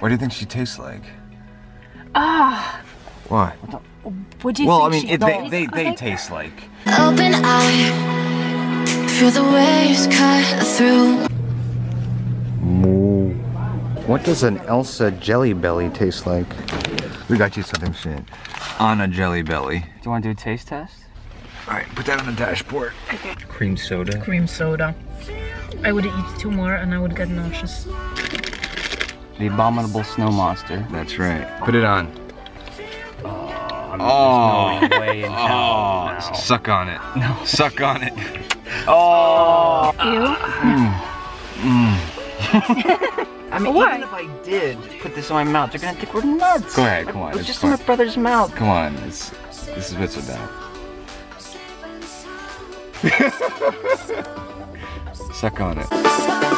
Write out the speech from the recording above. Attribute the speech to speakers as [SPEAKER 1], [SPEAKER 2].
[SPEAKER 1] What do you think she tastes like?
[SPEAKER 2] Ah,
[SPEAKER 1] What?
[SPEAKER 2] what do you
[SPEAKER 1] Well, I mean,
[SPEAKER 2] she
[SPEAKER 1] it, they,
[SPEAKER 2] tastes
[SPEAKER 1] they, they taste like.
[SPEAKER 3] Open eye, feel the waves cut through.
[SPEAKER 4] Moo. What does an Elsa Jelly Belly taste like?
[SPEAKER 1] We got you something shit. Anna jelly belly.
[SPEAKER 5] Do you want to do a taste test?
[SPEAKER 1] All right, put that on the dashboard.
[SPEAKER 5] Cream soda.
[SPEAKER 2] Cream soda. I would eat two more and I would get nauseous.
[SPEAKER 5] The abominable snow monster.
[SPEAKER 1] That's right. Put it on.
[SPEAKER 5] Oh, there's no way in
[SPEAKER 1] Oh,
[SPEAKER 5] hell. No.
[SPEAKER 1] suck on it.
[SPEAKER 5] No.
[SPEAKER 1] Suck on it. Oh.
[SPEAKER 5] I mean,
[SPEAKER 2] Why?
[SPEAKER 5] even if I did put this in my mouth, they're gonna think we're nuts.
[SPEAKER 1] Go ahead, come on,
[SPEAKER 5] It's
[SPEAKER 1] it's
[SPEAKER 5] just in my brother's mouth.
[SPEAKER 1] Come on, it's, this is what's about. Suck on it.